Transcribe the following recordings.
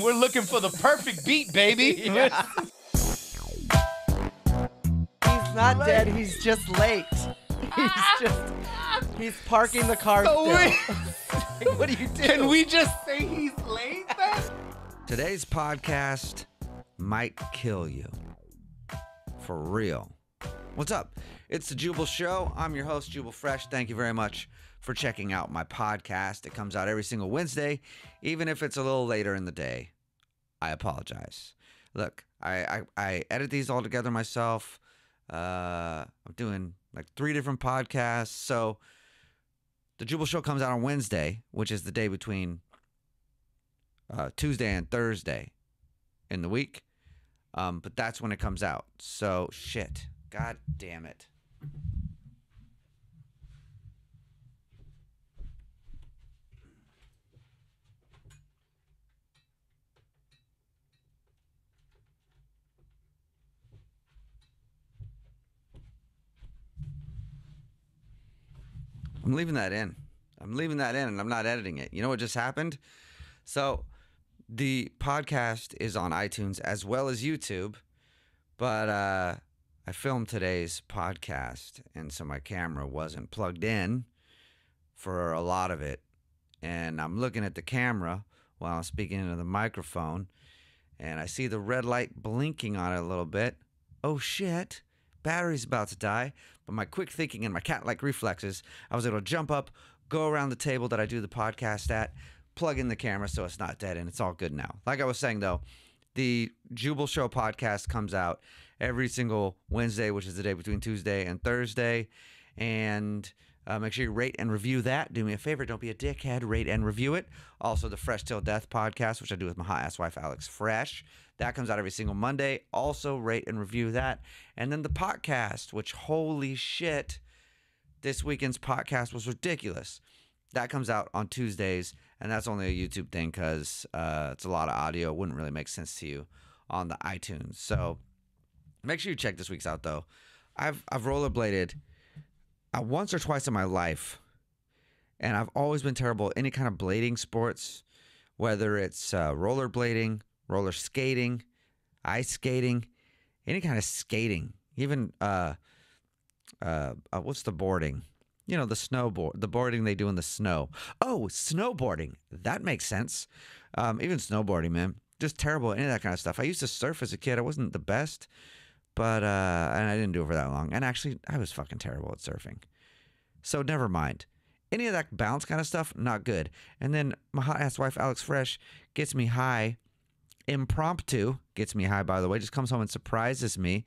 We're looking for the perfect beat, baby. He's not dead. He's just late. He's just he's parking the car So still. what do you do? Can we just say he's late then? Today's podcast might kill you. For real. What's up? It's the Jubal Show. I'm your host, Jubal Fresh. Thank you very much for checking out my podcast. It comes out every single Wednesday, even if it's a little later in the day. I apologize. Look, I, I, I edit these all together myself. Uh, I'm doing like three different podcasts. So the Jubal Show comes out on Wednesday, which is the day between uh, Tuesday and Thursday in the week. Um, but that's when it comes out. So shit. God damn it. I'm leaving that in. I'm leaving that in and I'm not editing it. You know what just happened? So the podcast is on iTunes as well as YouTube, but uh, I filmed today's podcast, and so my camera wasn't plugged in for a lot of it. And I'm looking at the camera while I'm speaking into the microphone, and I see the red light blinking on it a little bit. Oh shit, battery's about to die. But my quick thinking and my cat like reflexes, I was able to jump up, go around the table that I do the podcast at, plug in the camera so it's not dead and it's all good now. Like I was saying though, the Jubal Show podcast comes out every single Wednesday, which is the day between Tuesday and Thursday. And uh, make sure you rate and review that. Do me a favor, don't be a dickhead. Rate and review it. Also, the Fresh Till Death podcast, which I do with my hot ass wife, Alex Fresh. That comes out every single Monday. Also, rate and review that. And then the podcast, which holy shit, this weekend's podcast was ridiculous. That comes out on Tuesdays, and that's only a YouTube thing because uh, it's a lot of audio. It wouldn't really make sense to you on the iTunes. So make sure you check this week's out though. I've I've rollerbladed uh, once or twice in my life, and I've always been terrible at any kind of blading sports, whether it's uh, rollerblading, roller skating, ice skating, any kind of skating, even uh, uh, uh, what's the boarding? You know, the snowboard, the boarding they do in the snow. Oh, snowboarding. That makes sense. Um, even snowboarding, man, just terrible at any of that kind of stuff. I used to surf as a kid. I wasn't the best, but uh, and I didn't do it for that long. And actually, I was fucking terrible at surfing. So never mind. Any of that bounce kind of stuff, not good. And then my hot ass wife, Alex Fresh, gets me high impromptu, gets me high, by the way, just comes home and surprises me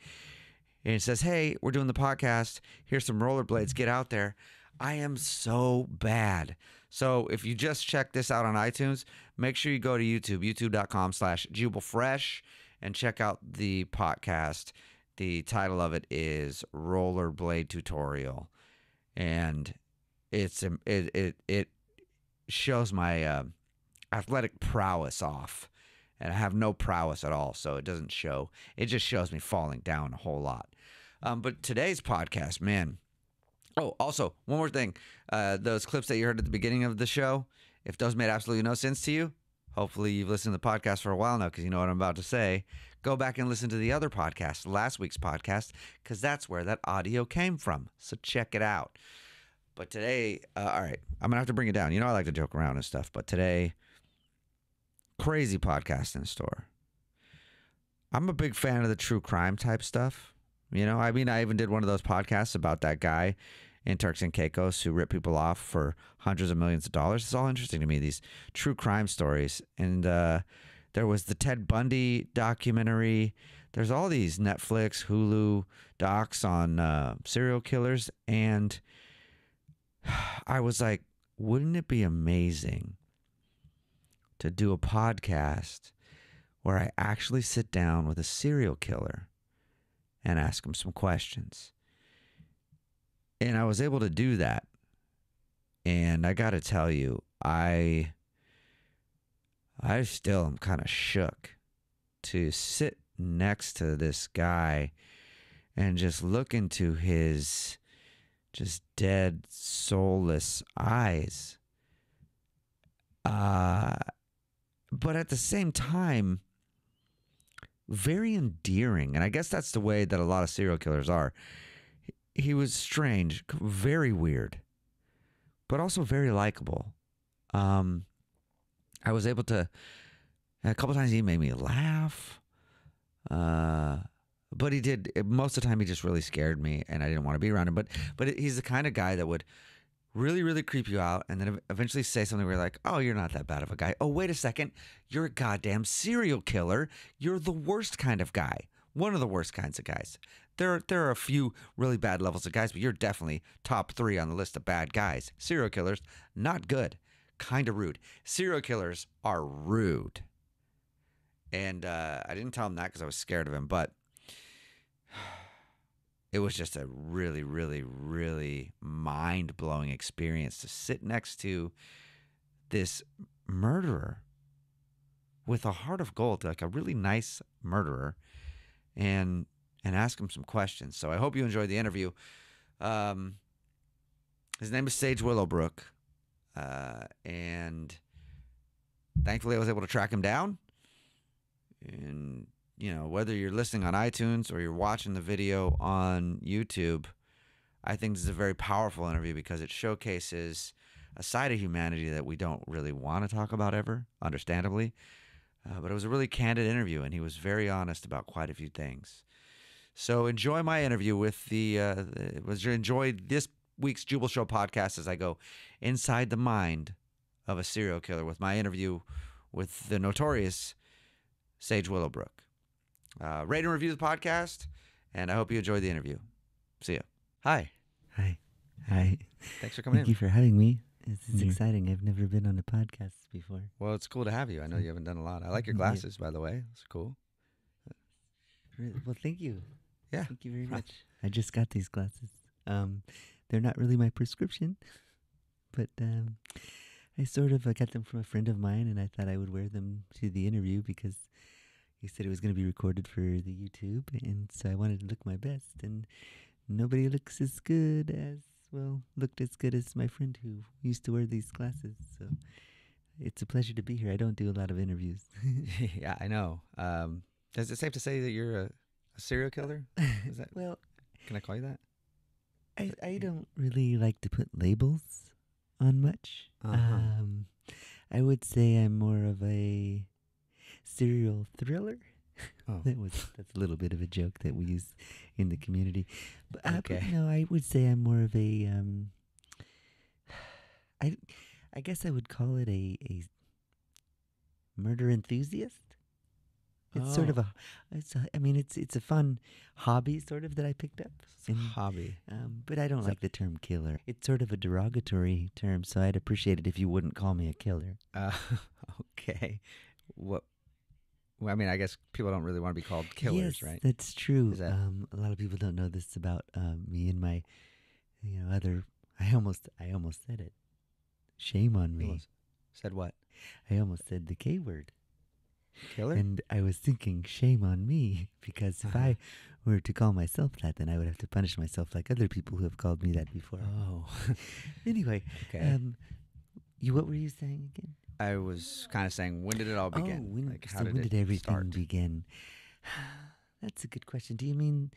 and says, Hey, we're doing the podcast. Here's some rollerblades. Get out there. I am so bad. So if you just check this out on iTunes, make sure you go to YouTube, youtube.com slash jubalfresh, and check out the podcast. The title of it is Rollerblade Tutorial. And it's it it, it shows my uh, athletic prowess off and I have no prowess at all, so it doesn't show. It just shows me falling down a whole lot. Um, but today's podcast, man. Oh, also one more thing: uh, those clips that you heard at the beginning of the show, if those made absolutely no sense to you, hopefully you've listened to the podcast for a while now because you know what I'm about to say. Go back and listen to the other podcast, last week's podcast, because that's where that audio came from. So check it out. But today, uh, all right, I'm gonna have to bring it down. You know, I like to joke around and stuff, but today crazy podcast in store. I'm a big fan of the true crime type stuff. You know, I mean, I even did one of those podcasts about that guy in Turks and Caicos who ripped people off for hundreds of millions of dollars. It's all interesting to me, these true crime stories. And uh, there was the Ted Bundy documentary. There's all these Netflix, Hulu docs on uh, serial killers. And I was like, wouldn't it be amazing to do a podcast where I actually sit down with a serial killer and ask him some questions. And I was able to do that. And I got to tell you, I I still am kind of shook to sit next to this guy and just look into his just dead soulless eyes. Uh but at the same time, very endearing. And I guess that's the way that a lot of serial killers are. He was strange, very weird, but also very likable. Um, I was able to, a couple times he made me laugh. Uh, but he did most of the time. He just really scared me, and I didn't want to be around him. But but he's the kind of guy that would really really creep you out, and then eventually say something where you're like, "Oh, you're not that bad of a guy." Oh, wait a second, you're a goddamn serial killer. You're the worst kind of guy. One of the worst kinds of guys. There there are a few really bad levels of guys, but you're definitely top three on the list of bad guys. Serial killers, not good. Kind of rude. Serial killers are rude. And uh, I didn't tell him that because I was scared of him, but it was just a really, really, really mind blowing experience to sit next to this murderer with a heart of gold, like a really nice murderer, and and ask him some questions. So I hope you enjoyed the interview. Um, his name is Sage Willowbrook, uh, and thankfully I was able to track him down. And you know, whether you're listening on iTunes or you're watching the video on YouTube, I think this is a very powerful interview because it showcases a side of humanity that we don't really want to talk about ever, understandably. Uh, but it was a really candid interview, and he was very honest about quite a few things. So enjoy my interview with the. Uh, was enjoy this week's Jubal Show podcast as I go inside the mind of a serial killer with my interview with the notorious Sage Willowbrook. Uh, rate and review the podcast, and I hope you enjoyed the interview. See ya. Hi. Hi. Hi. Thanks for coming Thank in. Thank you for having me. This is Yeah. exciting. I've never been on a podcast before. Well, it's cool to have you. I know you haven't done a lot. I like your Yeah. glasses, by the way. It's cool. Well, thank you. Yeah. Thank you very much. I just got these glasses. Um, they're not really my prescription, but um, I sort of uh, got them from a friend of mine, and I thought I would wear them to the interview because he said it was going to be recorded for the YouTube, and so I wanted to look my best, and nobody looks as good as well looked as good as my friend who used to wear these glasses. So it's a pleasure to be here. I don't do a lot of interviews. yeah, I know. Um, is it safe to say that you're a, a serial killer? Is that? well, Can I call you that? I, I don't really like to put labels on much. Uh-huh. Um, I would say I'm more of a serial thriller. Oh. that was that's a little bit of a joke that we use in the community. But, uh, but no, I would say I'm more of a um, I I guess I would call it a a murder enthusiast. It's sort of Oh. a it's a, I mean it's it's a fun hobby sort of that I picked up. It's a And- hobby. um, but I don't like the term killer. It's sort of a derogatory term, so I'd appreciate it if you wouldn't call me a killer. Uh, okay. What? Well, I mean, I guess people don't really want to be called killers, yes, right? That's true. That- um, a lot of people don't know this about um, me and my, you know, other. I almost, I almost said it. Shame on me. Said what? I almost said the K word, Killer? and I was thinking, shame on me, because if Uh-huh. I were to call myself that, then I would have to punish myself like other people who have called me that before. oh. Anyway, okay. um, you, what were you saying again? I was kind of saying, when did it all begin? Oh, when, like, how so did when it did everything start? begin? That's a good question. Do you mean?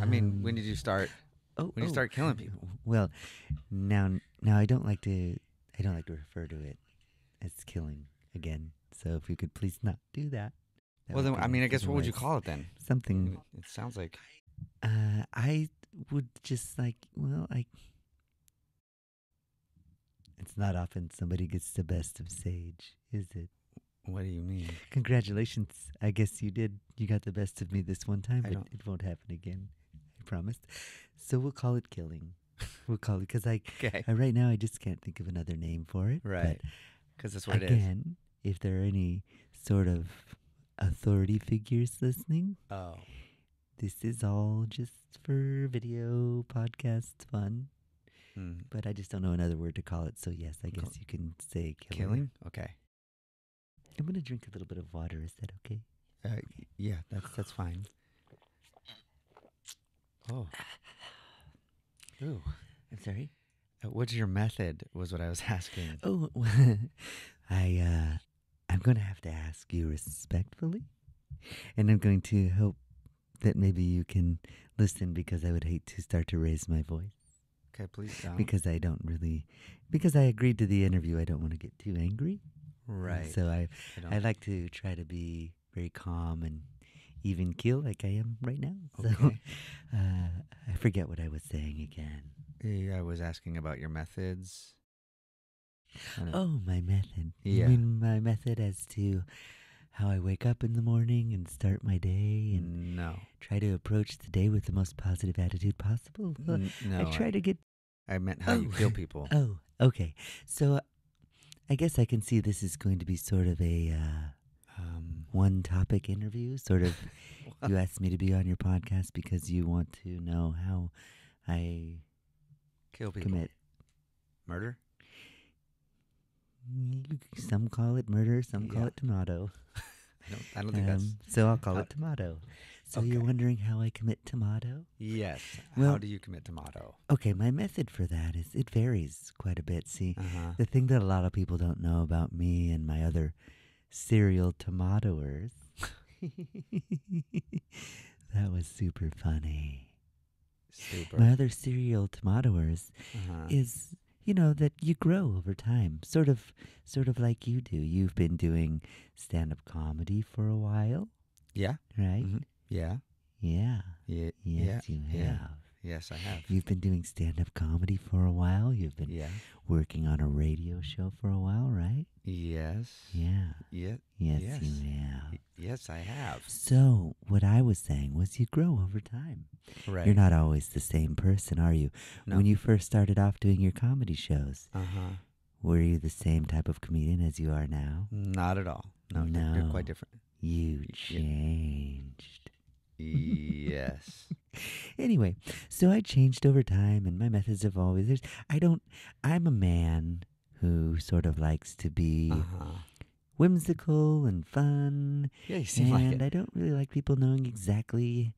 I mean, when um, did you start? oh, when you oh, start killing people? Well, now, now I don't like to. I don't like to refer to it as killing again. So if you could please not do that. that well, then, I mean, I guess what would you call it then? Something. It sounds like Uh, I would just like. Well, I. It's not often somebody gets the best of Sage, is it? What do you mean? Congratulations. I guess you did. You got the best of me this one time, but it won't happen again. I promised. So we'll call it killing. we'll call it because I, Okay. I right now I just can't think of another name for it. Right. Because that's what it is. again, if there are any sort of authority figures listening, Oh. this is all just for video podcast fun. Mm. But I just don't know another word to call it. So yes, I guess you can say killing. Killing? Okay. I'm gonna drink a little bit of water. Is that okay? Uh, yeah, that's that's fine. Oh. Ooh. I'm sorry. Uh, what's your method? Was what I was asking. Oh, I uh, I'm going to have to ask you respectfully, and I'm going to hope that maybe you can listen because I would hate to start to raise my voice Okay, please don't. because I don't really because I agreed to the interview. I don't want to get too angry. right. So I I I like to try to be very calm and even keel like I am right now. So Okay. uh, I forget what I was saying again. Yeah, I was asking about your methods. I don't- Oh, my method. You Yeah. mean my method as to how I wake up in the morning and start my day and no. try to approach the day with the most positive attitude possible? N- no. I try to get. I meant how you Oh. kill people. Oh, okay. So uh, I guess I can see this is going to be sort of a uh, Um, one topic interview. Sort of, you asked me to be on your podcast because you want to know how I kill people. commit. Murder? Some call it murder, some call Yeah. it tomato. I don't, I don't think that's. Um, so I'll call it tomato. So you're wondering how I commit tomato? Yes. Well- how do you commit tomato? Okay, my method for that is it varies quite a bit. See, Uh huh. the thing that a lot of people don't know about me and my other serial tomatoers. that was super funny. Super. My other serial tomatoers uh-huh. is you know that you grow over time sort of sort of like you do you've been doing stand-up comedy for a while yeah. right Mhm. Yeah. yeah Yeah. yes you have yeah. Yes, I have. you've been doing stand-up comedy for a while you've been Yeah. working on a radio show for a while right Yes. yeah Yeah. yes, Yes. you have Yes, I have. so what i was saying was you grow over time Right. you're not always the same person are you No. when you first started off doing your comedy shows Uh huh. were you the same type of comedian as you are now Not at all. No, You're, you're quite different. You changed. yes. Anyway, so I changed over time, and my methods have always. There's, I don't. I'm a man who sort of likes to be Uh huh. Whimsical and fun, Yeah, you seem like and it. I don't really like people knowing exactly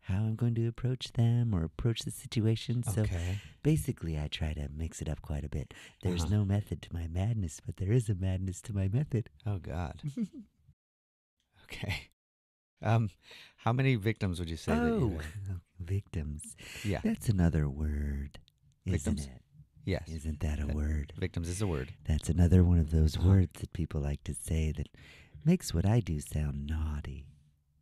how I'm going to approach them or approach the situation. So okay. basically, I try to mix it up quite a bit. There's Uh-huh. no method to my madness, but there is a madness to my method. Oh God. okay. Um, how many victims would you say that you oh, victims. Yeah. That's another word, isn't Victims? it? Yes. Isn't that a That- word? Victims is a word. That's another one of those Uh-huh. words that people like to say that makes what I do sound naughty.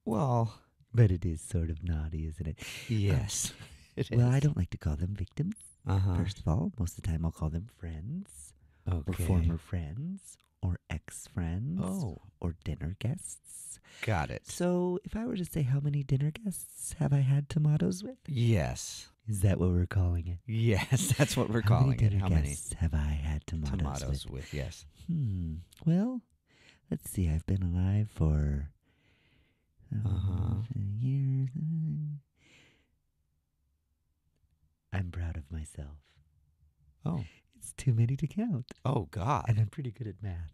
Well, But it is sort of naughty, isn't it? yes. It Well, I don't like to call them victims. Uh huh. First of all, most of the time I'll call them friends, Okay. or former friends, or ex friends, Oh, or dinner guests. got it. So, if I were to say how many dinner guests have I had tomatoes with? Yes. Is that what we're calling it? Yes, that's what we're how calling many it. dinner How many guests have I had tomatoes, tomatoes with? with? Yes. Hmm. Well, let's see. I've been alive for uh, Uh-huh. years. I'm proud of myself. Oh. It's too many to count, Oh God. and I'm pretty good at math.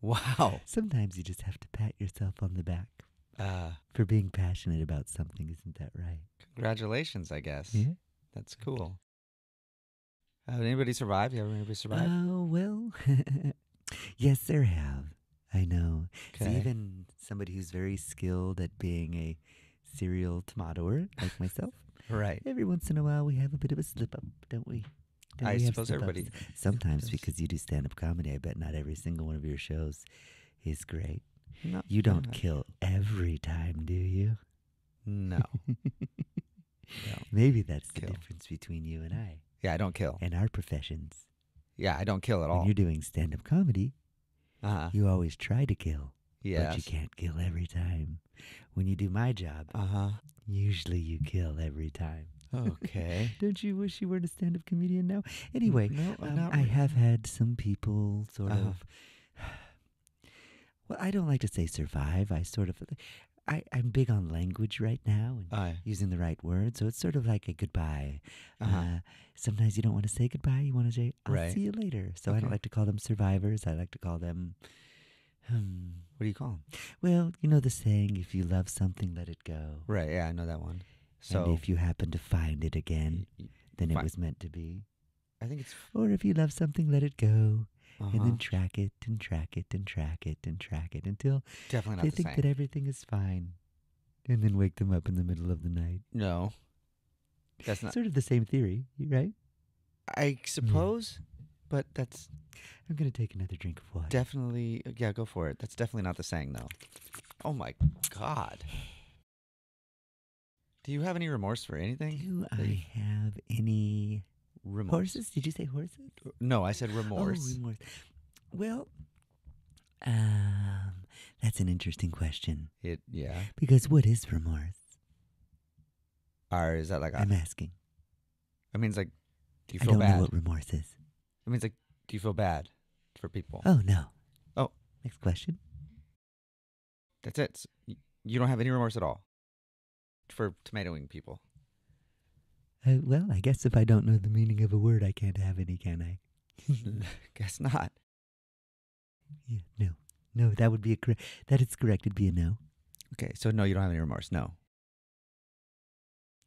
Wow. Sometimes you just have to pat yourself on the back Uh, for being passionate about something. Isn't that right? congratulations, I guess. Yeah. That's cool. Have anybody survived? You ever anybody survived? Oh well. yes, there have. I know. Okay. even somebody who's very skilled at being a serial tomatoer like myself, right. every once in a while we have a bit of a slip up, don't we? Don't I we suppose everybody. Sometimes because you do stand up comedy, I bet not every single one of your shows is great. No, You don't no, kill every time, do you? No. Maybe that's the difference between you and I Yeah, I don't kill. and our professions. Yeah, I don't kill at all. When you're doing stand up comedy, Uh huh. you always try to kill. Yes. But you can't kill every time. When you do my job, Uh huh. usually you kill every time. Okay. Don't you wish you were a stand up comedian now? Anyway, no, um, I have had some people sort Uh-huh. of. Well, I don't like to say survive. I sort of. I, I'm big on language right now and Uh, using the right words. So it's sort of like a goodbye. uh-huh. Uh, sometimes you don't want to say goodbye. You want to say, I'll Right. see you later. So I don't like to call them survivors. I like to call them. Hmm, what do you call them? well, you know the saying, if you love something, let it go. Right. Yeah, I know that one. So and if you happen to find it again, y- y- then it was meant to be. I think it's Or if you love something, let it go. And Uh-huh. then track it and track it and track it and track it until Definitely they the think same. that everything is fine, and then wake them up in the middle of the night. no, that's not. Sort of the same theory, right? I suppose, but that's I'm gonna take another drink of water. definitely yeah. Go for it. That's definitely not the saying though. Oh my god. Do you have any remorse for anything? Do I have any remorse? horses? Did you say horses? No, I said remorse. Oh, remorse. Well, um, that's an interesting question It yeah. because what is remorse? Or is that like I'm asking. I mean, it's like, do you I feel don't bad? know what remorse is. I mean, it's like, do you feel bad for people? Oh no. Oh. Next question. That's it. You don't have any remorse at all for tomatoing people. Uh, well, I guess if I don't know the meaning of a word, I can't have any, can I? Guess not. Yeah, no, no. That would be a correct. That is correct. It'd be a no. Okay, so no, you don't have any remorse. No.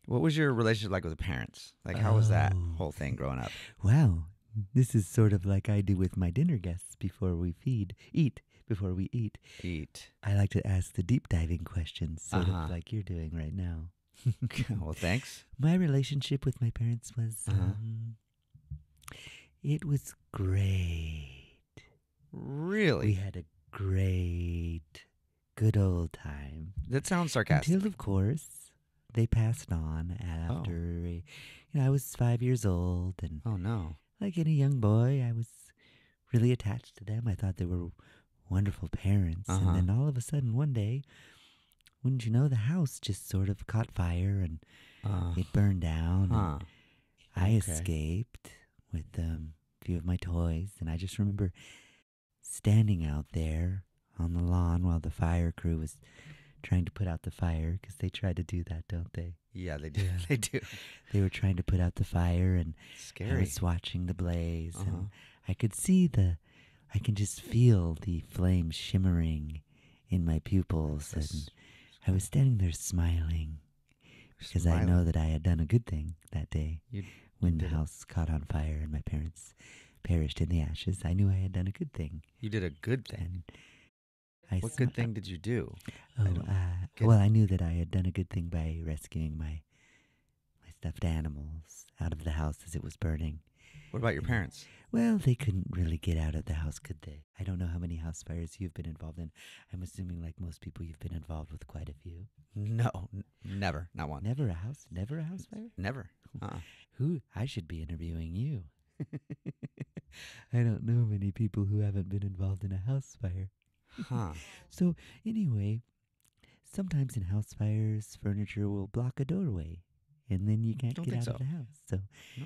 What was your relationship like with the parents? Like, how was that Oh. whole thing growing up? Wow, this is sort of like I do with my dinner guests before we feed, eat before we eat. Eat. I like to ask the deep diving questions, sort Uh-huh. of like you're doing right now. well, thanks. my relationship with my parents was, Uh-huh. um, it was great. Really? We had a great, good old time. that sounds sarcastic. Until, of course, they passed on after, you know, I was five years old, and oh no. like any young boy, I was really attached to them. I thought they were wonderful parents. Uh-huh. And then all of a sudden, one day, wouldn't you know, the house just sort of caught fire and Uh, it burned down. and huh. I Okay. escaped with um, a few of my toys, and I just remember standing out there on the lawn while the fire crew was trying to put out the fire because they try to do that, don't they? Yeah, they do. Yeah. they do. They were trying to put out the fire, and I was watching the blaze, Uh-huh. and I could see the, I can just feel the flames shimmering in my pupils, and Yes. I was standing there smiling because I know that I had done a good thing that day You- when the did it. house caught on fire and my parents perished in the ashes. I knew I had done a good thing, You did a good thing. and I What smi- good thing did you do? Oh, don't uh, well, I knew that I had done a good thing by rescuing my my stuffed animals out of the house as it was burning. What about your parents? Well, they couldn't really get out of the house, could they? I don't know how many house fires you've been involved in. I'm assuming, like most people, you've been involved with quite a few. No, n- never, not one. Never a house, never a house fire. Never. Uh-uh. Who? I should be interviewing you. I don't know many people who haven't been involved in a house fire. Huh. So, anyway, sometimes in house fires, furniture will block a doorway, and then you can't Don't get out so. of the house. So, No.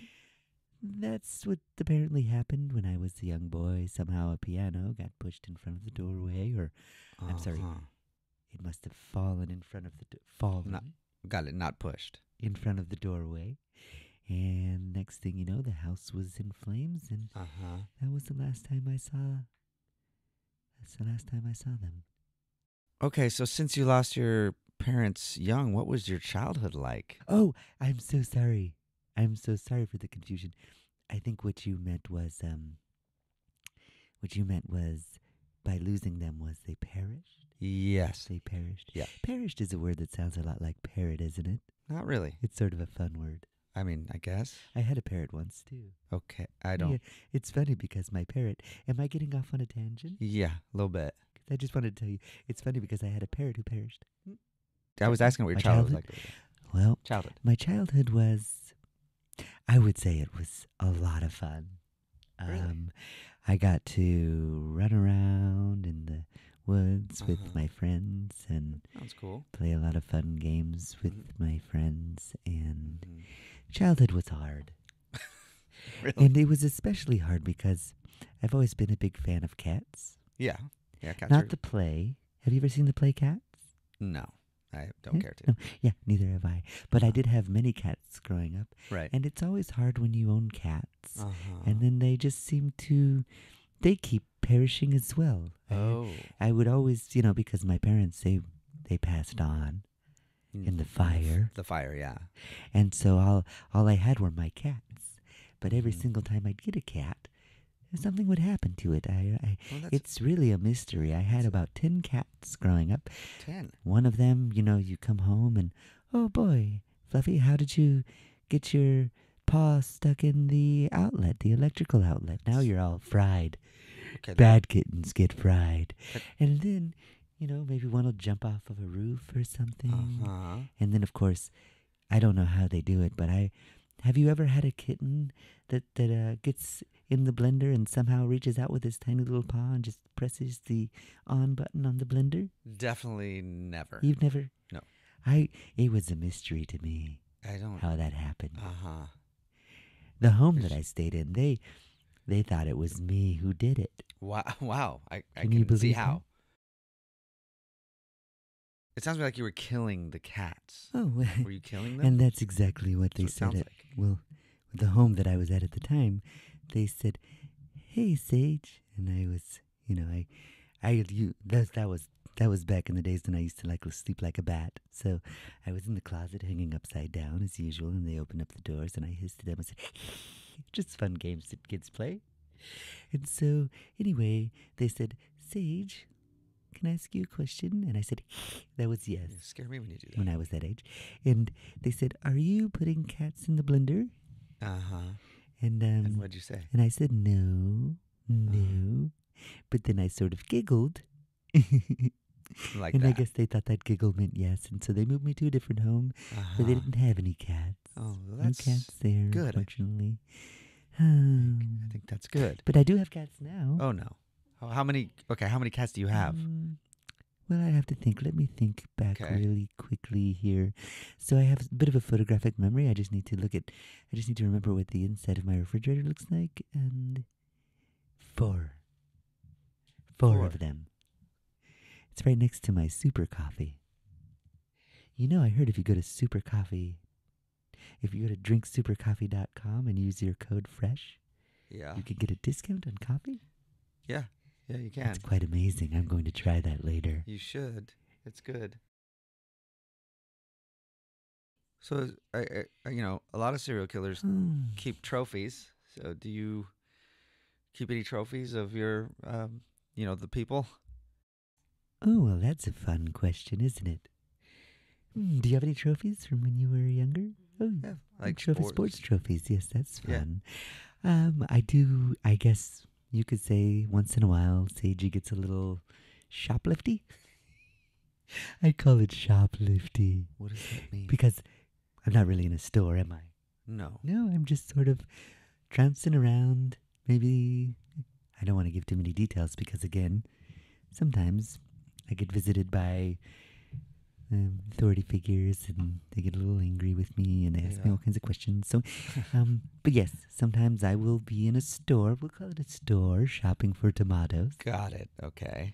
That's what apparently happened when I was a young boy. Somehow, a piano got pushed in front of the doorway, or I'm sorry. Uh-huh. it must have fallen in front of the do- fallen Not- Got it. Not pushed. in front of the doorway. And next thing you know, the house was in flames, and Uh huh. that was the last time I saw. That's the last time I saw them. Okay, so since you lost your parents young, what was your childhood like? Oh, I'm so sorry. I'm so sorry for the confusion. I think what you meant was um what you meant was by losing them was they perished. Yes. They perished. Yeah. Perished is a word that sounds a lot like parrot, isn't it? Not really. It's sort of a fun word. I mean, I guess. I had a parrot once too. Okay. I don't. Yeah, it's funny because my parrot. Am I getting off on a tangent? Yeah, a little bit. I just wanted to tell you, it's funny because I had a parrot who perished. I was asking what your My childhood was like. Well, Childhood. my childhood was, I would say it was a lot of fun. Really? Um, I got to run around in the woods with Uh-huh. my friends and Sounds cool. play a lot of fun games with Mhm. my friends. And Mhm. childhood was hard. Really? And it was especially hard because I've always been a big fan of cats. yeah. Yeah. Cats Not are- the play. Have you ever seen the play Cats? No, I don't care to. No. Yeah, neither have I. But I Uh-huh. did have many cats growing up. Right. And it's always hard when you own cats. uh-huh. And then they just seem to, they keep perishing as well. I- oh, I would always, you know, because my parents, they, they passed on. in the fire. The fire. Yeah. And so all, all I had were my cats. But every Mhm. single time I'd get a cat, something would happen to it. I, I Well, it's really a mystery. I had about ten cats growing up. ten. One of them, you know, you come home and oh boy, Fluffy, how did you get your paw stuck in the outlet, the electrical outlet? Now you're all fried. Okay. Bad kittens get fried. And then, you know, maybe one will jump off of a roof or something. Uh-huh. And then, of course, I don't know how they do it, but I have you ever had a kitten that that uh, gets in the blender and somehow reaches out with his tiny little paw and just presses the on button on the blender? Definitely never. You've never? No. I. It was a mystery to me I don't. how that happened. Uh huh. The home that I stayed in, they they thought it was me who did it. Wow. Wow. I, I Can can, you see believe how. It sounds like you were killing the cats. Oh, Were you killing them? and that's exactly what they said. At, like. Well, the home that I was at at the time, they said, "Hey, Sage," and I was, you know, I, I, you, that that was that was back in the days when I used to like sleep like a bat. So I was in the closet hanging upside down as usual, and they opened up the doors, and I hissed at them and said, "Just fun games that kids play." And so, anyway, they said, "Sage, can I ask you a question?" And I said, "That was yes." You scare me when you do that. when. I was that age. And they said, "Are you putting cats in the blender?" Uh huh. And um, And what'd you say? and I said, "No, no." But then I sort of giggled. Like and that. I guess they thought that giggle meant yes, and so they moved me to a different home uh-huh. where they didn't have any cats. Oh, well, no that's cats there, good. unfortunately. I Um, think that's good. but I do have cats now. Oh no. How, many? Okay, how many cats do you have? Um, well, I have to think. Let me think back Okay. really quickly here. So I have a bit of a photographic memory. I just need to look at. I just need to remember what the inside of my refrigerator looks like, and four. Four, Four. of them. It's right next to my super coffee. You know, I heard if you go to super coffee, if you go to drinksupercoffee.com and use your code FRESH, Yeah. you can get a discount on coffee. Yeah. Yeah, you can. That's quite amazing. I'm going to try that later. You should. It's good. So, I, I, you know, a lot of serial killers Hmm. keep trophies. So, do you keep any trophies of your, um, you know, the people? Oh, well, that's a fun question, isn't it? Hmm, do you have any trophies from when you were younger? Oh, Yeah, like trophy sports. trophies. Yes, that's Yeah. fun. Um, I do. I guess you could say once in a while, Seiji gets a little shoplifty. I call it shoplifty What does that mean? because I'm not really in a store, am I? no. No, I'm just sort of trouncing around. Maybe I don't want to give too many details because, again, sometimes I get visited by um, authority figures and they get a little angry with me and they ask me all kinds of questions. So, um, but yes, sometimes I will be in a store. We'll call it a store shopping for tomatoes. Got it. Okay.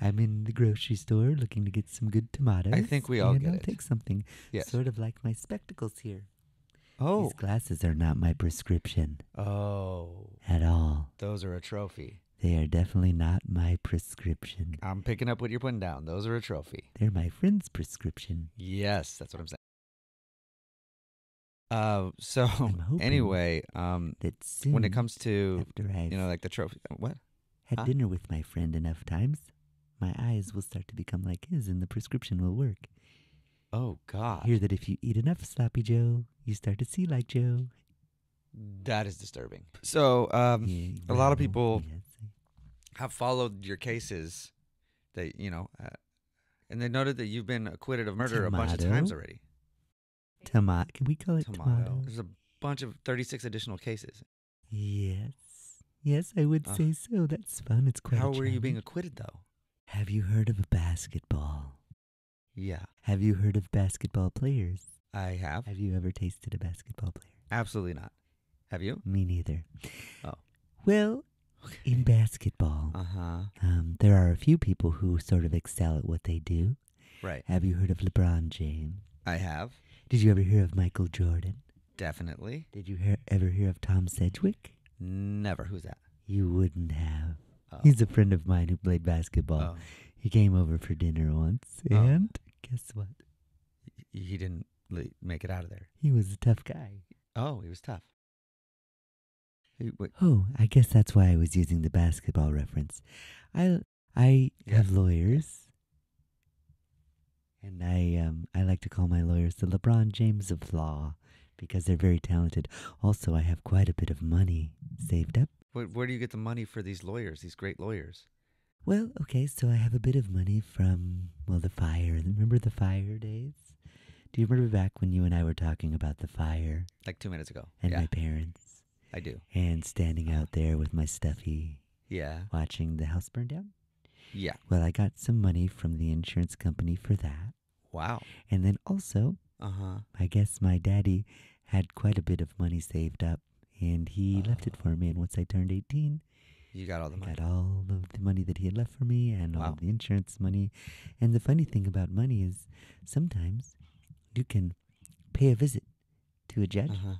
I'm in the grocery store looking to get some good tomatoes. I think we all and get I'll it. take something. Yes. Sort of like my spectacles here. Oh. These glasses are not my prescription Oh. at all. Those are a trophy. They are definitely not my prescription. I'm picking up what you're putting down. Those are a trophy. They're my friend's prescription. Yes, that's what I'm saying. Uh, so anyway, um, That soon, when it comes to after I've you know like the trophy, what? had huh? dinner with my friend enough times, my eyes will start to become like his, and the prescription will work. Oh God, Hear that if you eat enough sloppy Joe, you start to see like Joe. that is disturbing. So, um, Yeah, a lot of people yes. Have followed your cases, that you know, uh, and they noted that you've been acquitted of murder a bunch of times already. Tomato. Can we call it Tomato. tomato? There's a bunch of 36 additional cases. Yes. Yes, I would Uh, say so. That's fun. It's quite. How were you being acquitted though? Have you heard of a basketball? Yeah, Have you heard of basketball players? I have. Have you ever tasted a basketball player? Absolutely not. Have you? Me neither. Oh. Well, in basketball, Uh huh. um, there are a few people who sort of excel at what they do. Right. Have you heard of LeBron James? I have. Did you ever hear of Michael Jordan? Definitely. Did you hear, ever hear of Tom Sedgwick? Never. Who's that? You wouldn't have. Oh. He's a friend of mine who played basketball. Oh. He came over for dinner once, Oh. and guess what? He didn't make it out of there. He was a tough guy. Oh, he was tough. Wait, Oh, I guess that's why I was using the basketball reference. I I Yeah. have lawyers, and I um I like to call my lawyers the LeBron James of law because they're very talented. Also, I have quite a bit of money saved up. where, where do you get the money for these lawyers? These great lawyers. Well, okay, so I have a bit of money from well the fire. Remember the fire days? Do you remember back when you and I were talking about the fire Like two minutes ago. and yeah, my parents I do. and standing out there with my stuffy Yeah. watching the house burn down? Yeah. Well, I got some money from the insurance company for that. Wow. And then also, Uh huh. I guess my daddy had quite a bit of money saved up and he left it for me. And once I turned 18, You got all the I money. got all of the money that he had left for me and all Wow. of the insurance money. And the funny thing about money is sometimes you can pay a visit to a judge. Uh huh.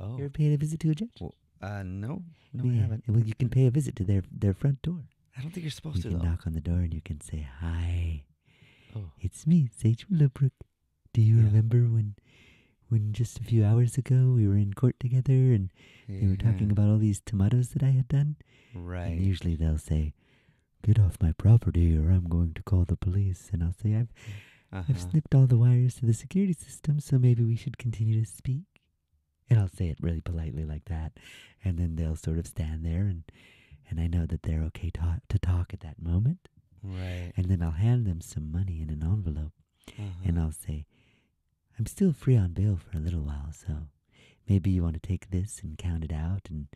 Oh. You ever paid a visit to a judge? Well, uh, no, no, I Yeah, haven't. Well, you can pay a visit to their, their front door. I don't think you're supposed to. You to can though. knock on the door and you can say, Hi. Oh. It's me, Sage Willowbrook. Do you Yeah. remember when when just a few hours ago we were in court together and they were talking Yeah. about all these tomatoes that I had done? Right. And usually they'll say, Get off my property or I'm going to call the police and I'll say I've uh-huh. I've snipped all the wires to the security system, so maybe we should continue to speak. And I'll say it really politely like that. And then they'll sort of stand there and and I know that they're okay to, to talk at that moment. Right. And then I'll hand them some money in an envelope and Uh-huh. I'll say, I'm still free on bail for a little while, so maybe you want to take this and count it out and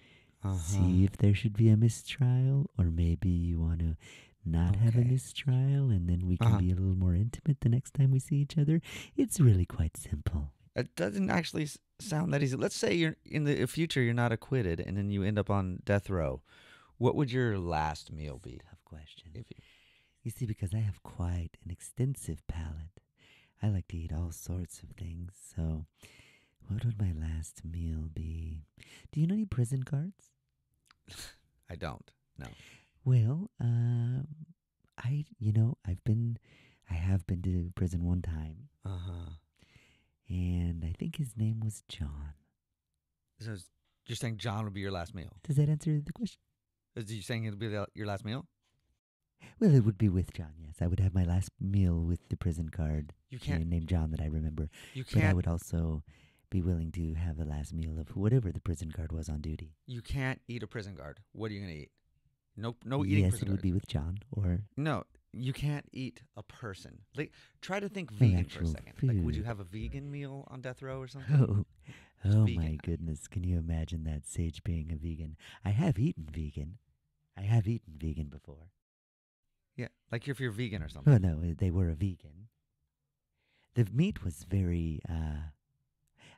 Uh-huh. see if there should be a mistrial, or maybe you want to not have a mistrial and then we can Uh-huh. be a little more intimate the next time we see each other. It's really quite simple. It doesn't actually sound that easy. Let's say you're in the future you're not acquitted and then you end up on death row. What would your last meal be? Tough question. If you, You see, because I have quite an extensive palate, I like to eat all sorts of things. So, what would my last meal be? Do you know any prison cards? I don't. No. Well, um, I, you know, I've been, I have been to prison one time, Uh huh. And I think his name was John. So you're saying John would be your last meal? Does that answer the question? Is you saying it'll be the- your last meal? Well, it would be with John. Yes, I would have my last meal with the prison card You uh, can't. named John that I remember. You But I would also be willing to have the last meal of whatever the prison guard was on duty. You can't eat a prison guard. What are you gonna eat? Nope. No eating yes, it would be with John or No, you can't eat a person. Like, try to think vegan for a second. Like, would you have a vegan meal on death row or something? oh, oh vegan. my goodness! Can you imagine that Sage being a vegan? I have eaten vegan. I have eaten vegan before. Yeah, like if you're vegan or something. Oh no, uh, they were a vegan. The meat was very, uh,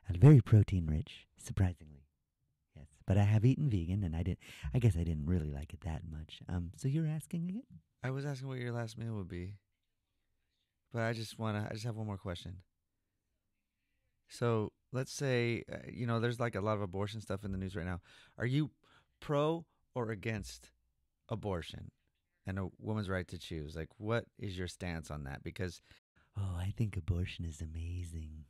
uh, very protein rich, surprisingly. Yes, but I have eaten vegan, and I didn't. I guess I didn't really like it that much. Um, so you're asking again? I was asking what your last meal would be, but I just wanna. I just have one more question. So let's say uh, you know there's like a lot of abortion stuff in the news right now. Are you pro or against abortion and a woman's right to choose? Like, what is your stance on that? Because Oh, I think abortion is amazing.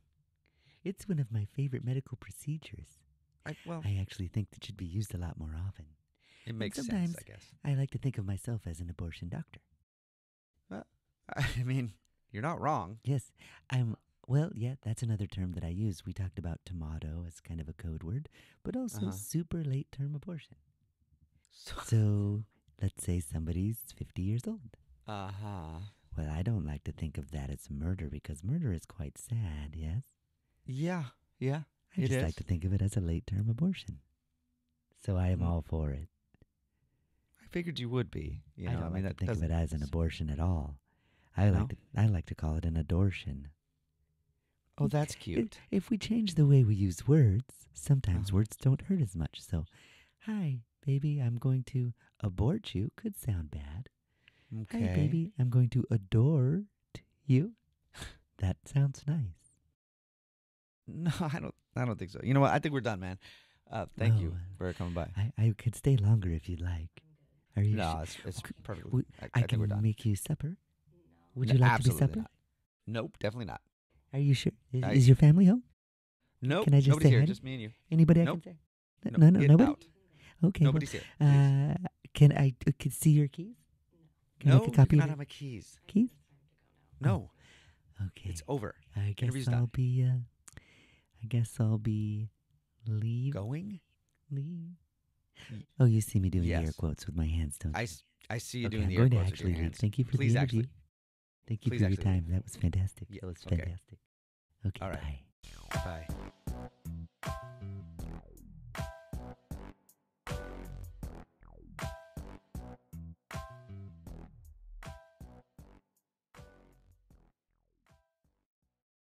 It's one of my favorite medical procedures. I well, I actually think it should be used a lot more often. It makes sense. sometimes- I guess. I like to think of myself as an abortion doctor. Well, I mean, you're not wrong. Yes, I'm. Well, yeah, that's another term that I use. We talked about tomato as kind of a code word, but also Uh-huh. super late term abortion. So, So let's say somebody's 50 years old. uh huh. Well, I don't like to think of that as murder because murder is quite sad, yes? Yeah, yeah. I just is. like to think of it as a late term abortion. So I am Mm. all for it. Figured you would be. You know, I don't I like mean, to think of it as an abortion at all. I No? like to I like to call it an adortion. Oh, that's cute. If we change the way we use words, sometimes Uh-huh. words don't hurt as much. So, hi, baby, I'm going to abort you could sound bad. Okay. Hi, baby, I'm going to adore you. that sounds nice. No, I don't. I don't think so. You know what? I think we're done, man. Uh, thank you Oh, for coming by. I, I could stay longer if you'd like. Are you No, sure? it's, it's Okay, perfectly. we- I, I, I can make you supper. Would No, you like to be supper? not. Nope, definitely not. Are you sure? Is, I- is your family home? Nope. Can I just nobody's say here. hi Just me and you. Anybody Nope. I can say? No, No, no, nobody. out. Okay. well, Nobody see uh, can I uh, can see your keys? Can I no, make a you copy cannot of have my keys. keys? No, Okay. it's over. I guess interview's I'll done. be. Uh, I guess I'll be leave. Going? Leave. Oh, you see me doing the air quotes with my hands, don't I, you? I see you okay, doing I'm the air quotes with your hands. Thank you for Please the actually. Thank you please for your time. That was fantastic. Yeah, That was okay. fantastic. Okay, All right. bye. Bye.